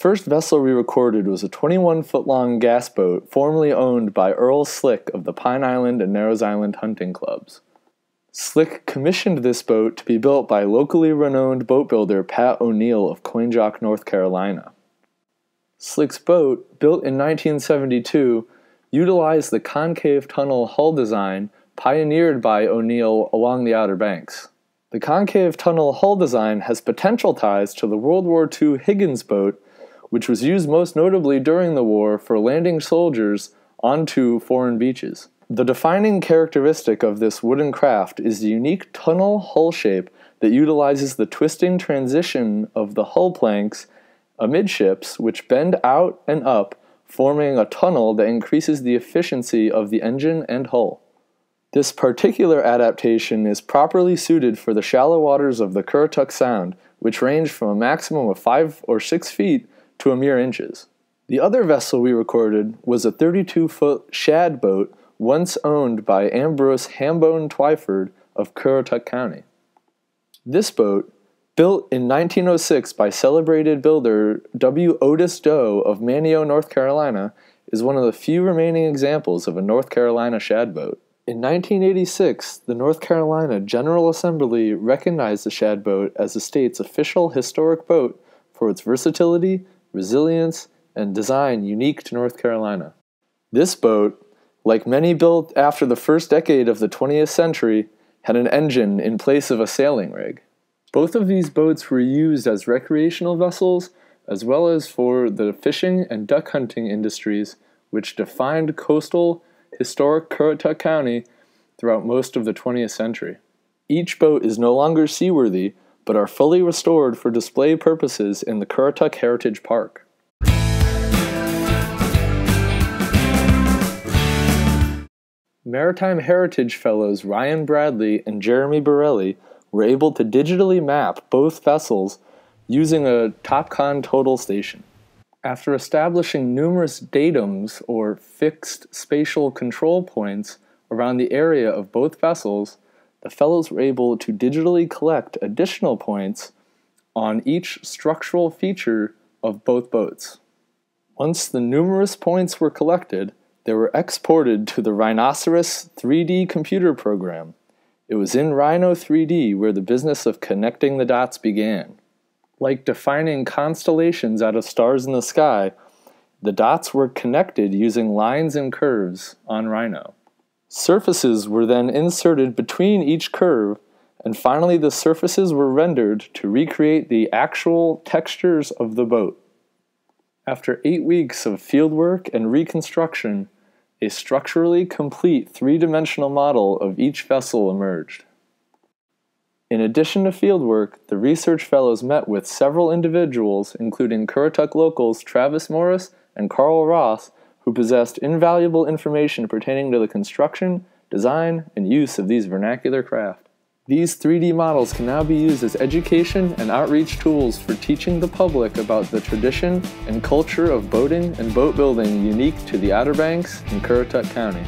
first vessel we recorded was a 21 foot long gas boat formerly owned by Earl Slick of the Pine Island and Narrows Island hunting clubs. Slick commissioned this boat to be built by locally renowned boat builder Pat O'Neill of Coinjock, North Carolina. Slick's boat, built in 1972, utilized the concave tunnel hull design pioneered by O'Neill along the Outer Banks. The concave tunnel hull design has potential ties to the World War II Higgins boat, which was used most notably during the war for landing soldiers onto foreign beaches. The defining characteristic of this wooden craft is the unique tunnel hull shape that utilizes the twisting transition of the hull planks amidships, which bend out and up, forming a tunnel that increases the efficiency of the engine and hull. This particular adaptation is properly suited for the shallow waters of the Currituck Sound, which range from a maximum of 5 or 6 feet to a mere inches. The other vessel we recorded was a 32 foot shad boat once owned by Ambrose Hambone Twyford of Currituck County. This boat, built in 1906 by celebrated builder W. Otis Dough of Manteo, North Carolina, is one of the few remaining examples of a North Carolina shad boat. In 1986, the North Carolina General Assembly recognized the shad boat as the state's official historic boat for its versatility, resilience, and design unique to North Carolina. This boat, like many built after the first decade of the 20th century, had an engine in place of a sailing rig. Both of these boats were used as recreational vessels as well as for the fishing and duck hunting industries, which defined coastal, historic Currituck County throughout most of the 20th century. Each boat is no longer seaworthy, but are fully restored for display purposes in the Currituck Heritage Park. Maritime Heritage Fellows Ryan Bradley and Jeremy Borrelli were able to digitally map both vessels using a TopCon total station. After establishing numerous datums or fixed spatial control points around the area of both vessels, the fellows were able to digitally collect additional points on each structural feature of both boats. Once the numerous points were collected, they were exported to the Rhinoceros 3D computer program. It was in Rhino 3D where the business of connecting the dots began. Like defining constellations out of stars in the sky, the dots were connected using lines and curves on Rhino. Surfaces were then inserted between each curve, and finally the surfaces were rendered to recreate the actual textures of the boat. After eight weeks of fieldwork and reconstruction, a structurally complete three-dimensional model of each vessel emerged. In addition to fieldwork, the research fellows met with several individuals, including Currituck locals Travis Morris and Carl Ross, who possessed invaluable information pertaining to the construction, design, and use of these vernacular craft. These 3D models can now be used as education and outreach tools for teaching the public about the tradition and culture of boating and boat building unique to the Outer Banks and Currituck County.